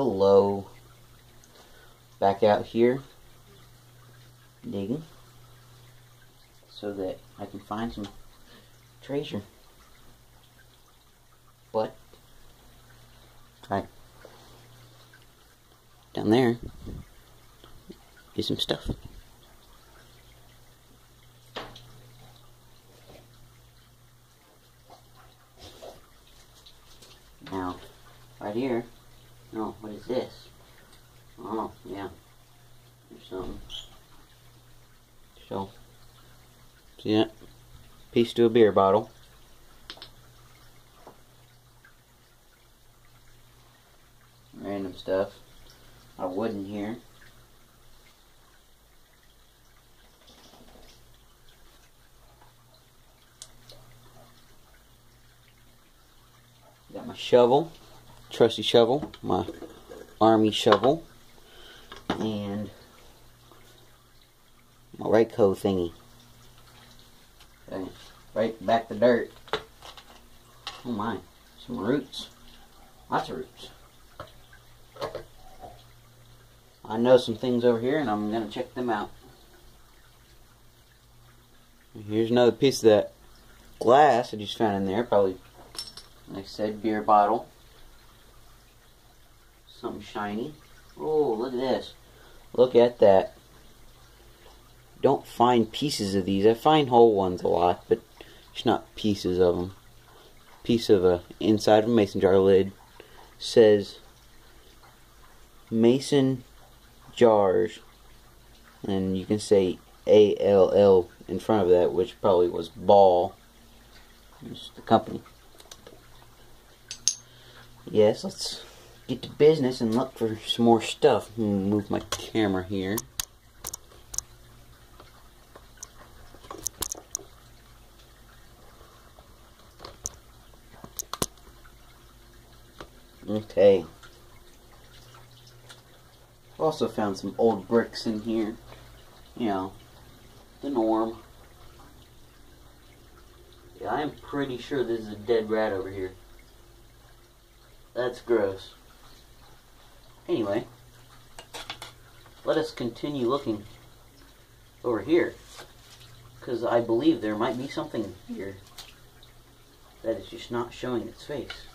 Hello. Back out here digging so that I can find some treasure. But I down there is some stuff. Now, right here, no, what is this? Oh, yeah, there's something. So, see that? Piece to a beer bottle. Random stuff. A wood in here. Got my shovel, trusty shovel, my army shovel, and my Rayco thingy. Right back the dirt. Oh my, some roots. Lots of roots. I know some things over here and I'm going to check them out. Here's another piece of that glass I just found in there. Probably, like I said, beer bottle. Something shiny. Oh, look at this. Look at that. Don't find pieces of these. I find whole ones a lot, but it's not pieces of them. Piece of a inside of a mason jar lid says mason jars. And you can say A L L in front of that which probably was ball. It's the company. Yes let's get to business and look for some more stuff. Move my camera here okay also found some old bricks in here. You know, the norm. Yeah, I am pretty sure this is a dead rat over here. That's gross. Anyway, let us continue looking over here. Because I believe there might be something here that is just not showing its face.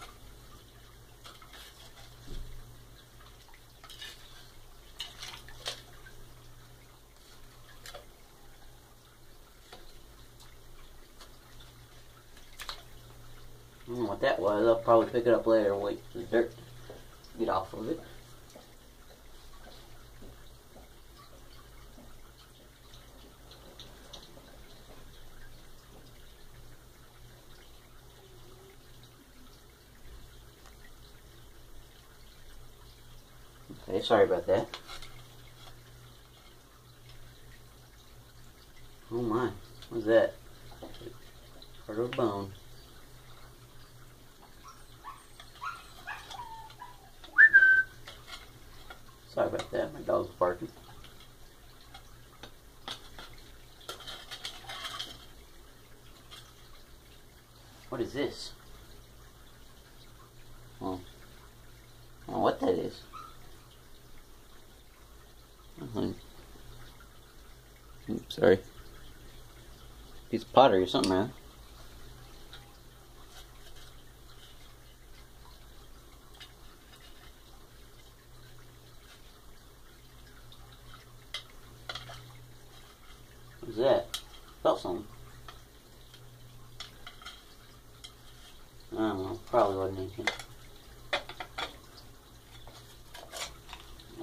I don't know what that was. I'll probably pick it up later. Wait for the dirt to get off of it. Okay, sorry about that. Oh my, what's that? Part of a bone. Sorry about that, my dog's barking. What is this? Don't know what that is. Oops, hmm, sorry. Piece of pottery or something, man. What's that? Felt something. I don't know. Probably wasn't anything.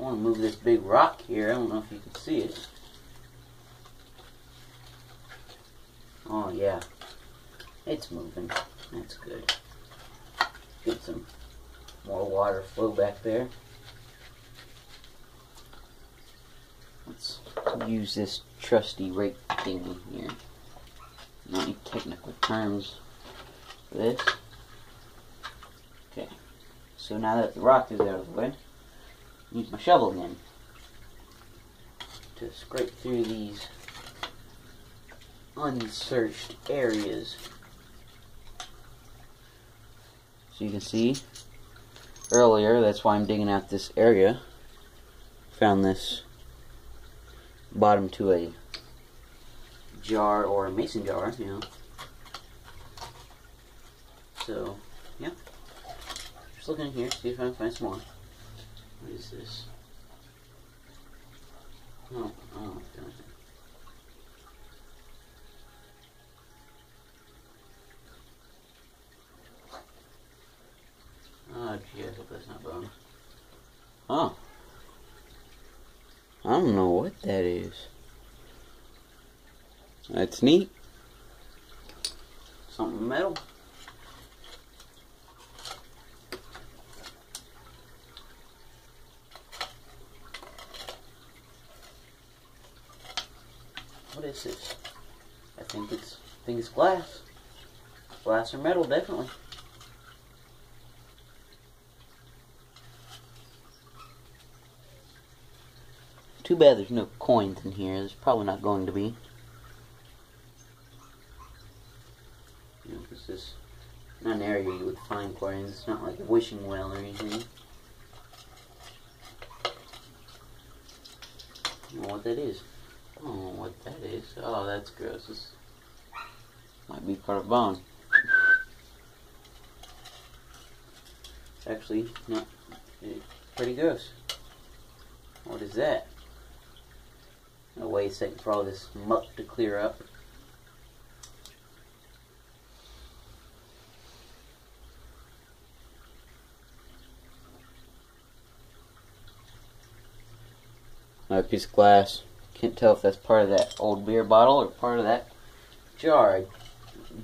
I want to move this big rock here. I don't know if you can see it. Oh, yeah. It's moving. That's good. Get some more water flow back there. Let's use this trusty rake thingy here. Not any technical terms for this. Okay. So now that the rock is out of the way, use my shovel again to scrape through these unsearched areas. So you can see earlier. That's why I'm digging out this area. Found this bottom to a jar or a mason jar, you know. So, yeah. Just looking in here, see if I can find some more. What is this? Oh, oh, damn it. Oh, gee, I hope that's not bone. Oh. I don't know what that is. That's neat. Something metal. What is this? I think it's I think it's glass. Glass or metal, definitely. Too bad there's no coins in here. There's probably not going to be. You know, this is not an area you would find coins. It's not like a wishing well or anything. Don't know what that is. I don't know what that is. Oh, that's gross. This might be part of bone. It's actually not it's pretty gross. What is that? I'll wait a second for all this muck to clear up. Another piece of glass. Can't tell if that's part of that old beer bottle or part of that jar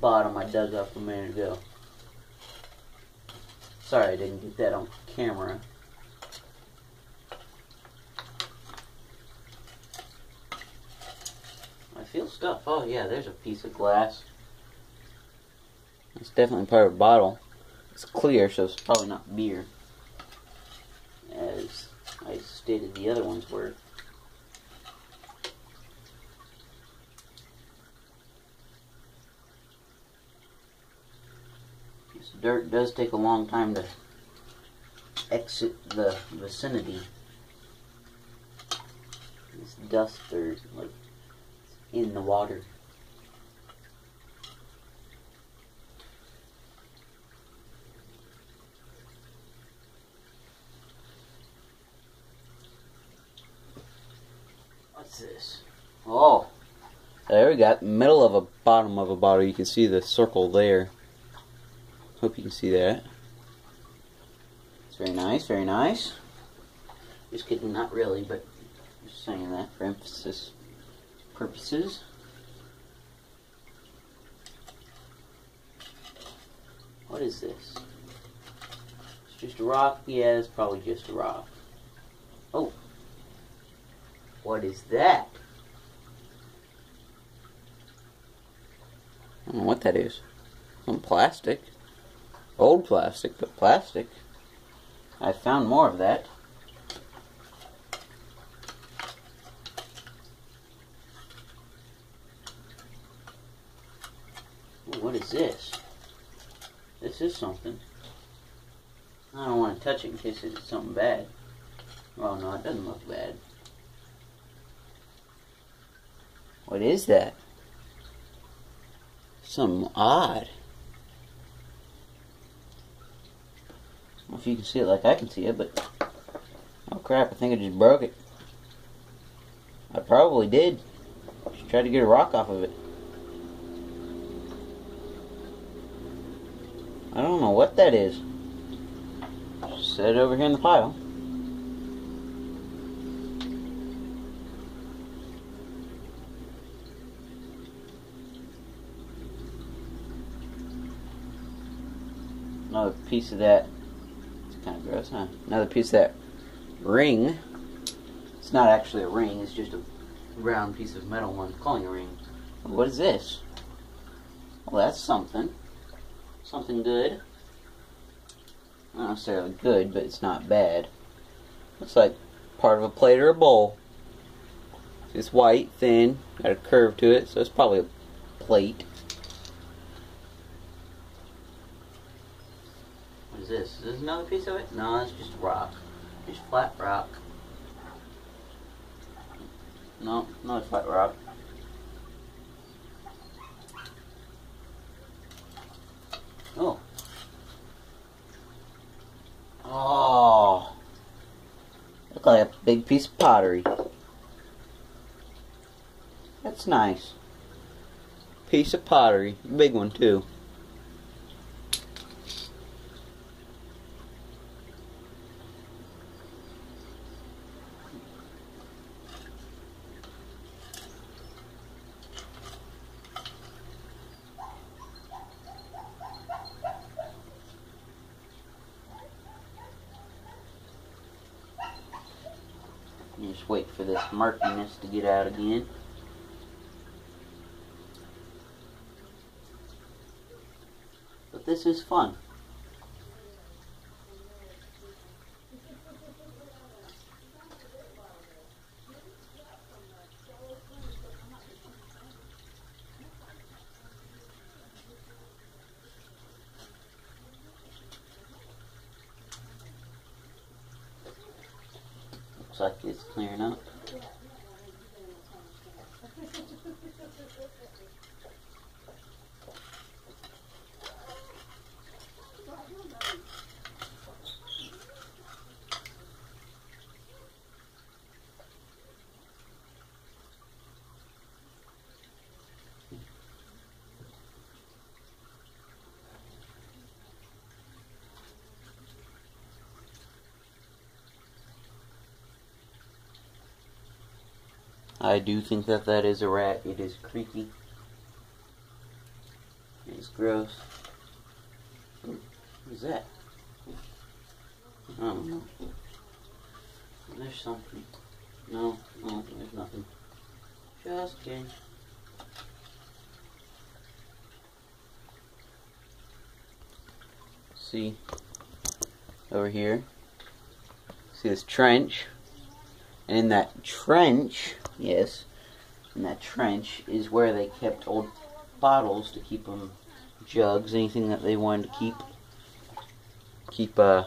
bottom I dug up a minute ago. Sorry I didn't get that on camera. I feel stuff. Oh yeah, there's a piece of glass. It's definitely part of a bottle. It's clear, so it's probably not beer. As I stated the other ones were. Dirt does take a long time to exit the vicinity. This dust or like in the water. What's this? Oh, there we got middle of a bottom of a bottle. You can see the circle there. Hope you can see that. It's very nice, very nice. Just kidding, not really, but just saying that for emphasis purposes. What is this? It's just a rock? Yeah, it's probably just a rock. Oh. What is that? I don't know what that is. Some plastic. Old plastic, but plastic. I found more of that. What is this? This is something. I don't want to touch it in case it's something bad. Oh no, it doesn't look bad. What is that? Something odd. I don't know if you can see it like I can see it, but oh crap, I think I just broke it. I probably did. Just tried to get a rock off of it. I don't know what that is. Just set it over here in the pile. Another piece of that. Kind of gross, huh? Another piece that ring. It's not actually a ring, it's just a round piece of metal one calling a ring. What is this? Well, that's something something good. Not necessarily good, but it's not bad. Looks like part of a plate or a bowl. It's white, thin, got a curve to it, so it's probably a plate. Is this? Is this another piece of it? No, it's just rock. Just flat rock. No, not flat rock. Oh. Oh. Look like a big piece of pottery. That's nice. Piece of pottery. Big one, too. You wait for this murkiness to get out again. But this is fun. Looks like it's clearing up. I do think that that is a rat. It is creepy. It's gross. What is that? I don't know. There's something. No, no, there's nothing. Just kidding. See, over here, see this trench? And in that trench, yes, in that trench is where they kept old bottles to keep them, jugs, anything that they wanted to keep, keep uh,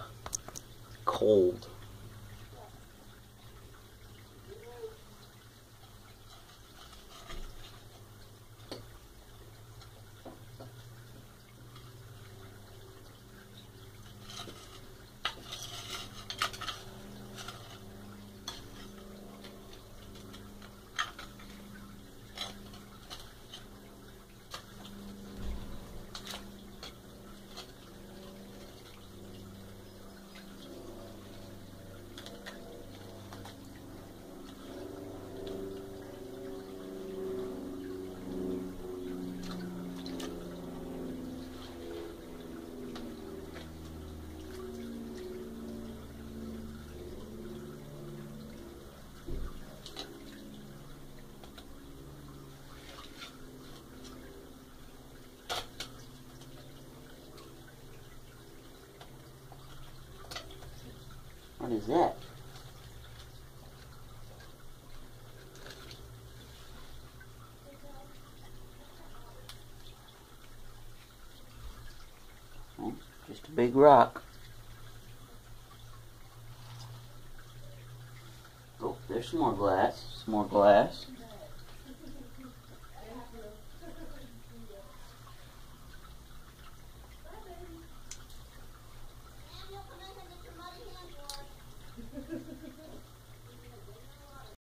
cold. What is that? Oh, hmm, just a big rock. Oh, there's some more glass. Some more glass.